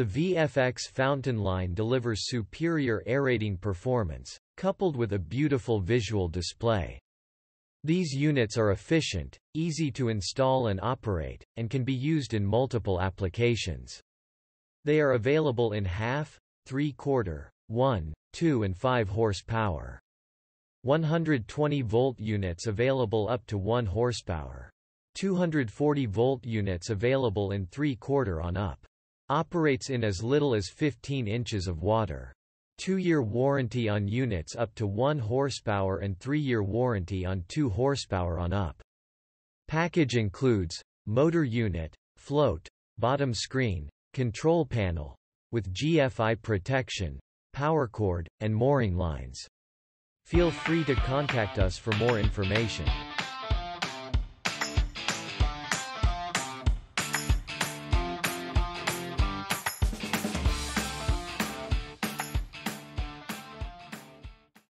The VFX fountain line delivers superior aerating performance, coupled with a beautiful visual display. These units are efficient, easy to install and operate, and can be used in multiple applications. They are available in half, three-quarter, 1, 2 and 5 horsepower. 120 volt units available up to 1 horsepower. 240 volt units available in 3 quarter on up. Operates in as little as 15 inches of water. Two-year warranty on units up to 1 horsepower and three-year warranty on 2 horsepower on up. Package includes, motor unit, float, bottom screen, control panel, with GFI protection, power cord, and mooring lines. Feel free to contact us for more information.